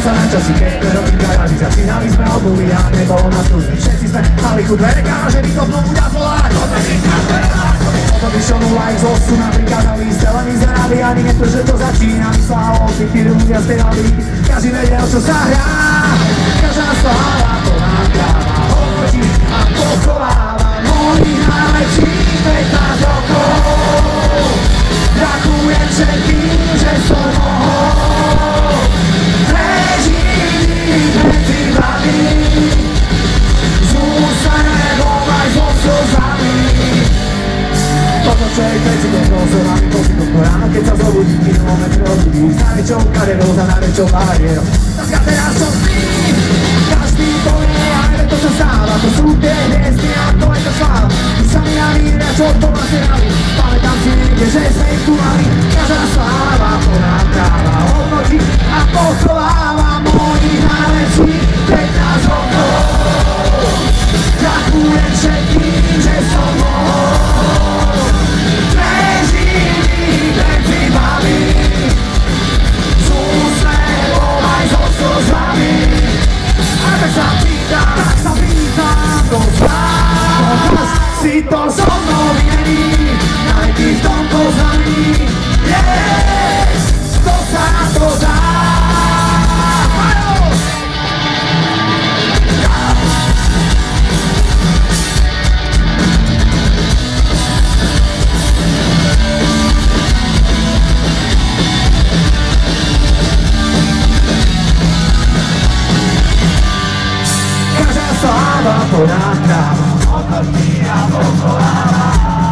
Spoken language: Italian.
Sa na časy, keď sme roky garáži Začínali sme obuvi a nebolo nás tu Všetci sme mali chudé regála, že by to znovu ťa zvolať potom vyšiel nula aj z osu, nám prikázali z televízie rady, ani netržne to začína. Myslela o tých, ktorí ľudia zbierali, každý vedel, čo sa hrá. Každá do rozhodami pocitom to ráno Keď sa zobudí, iný moment rozbudí S najväčšou kariérou za najväčšou bariérou Dneska teraz som s ním Každý povie, aj to sa stáva To sú tie hviezdy a to je to sláva Už sa mi javí, čo to vlastne javí Pamätám si niekde, že sme ich tu sláva, plná práva 空のトランカー」「踊りは僕は」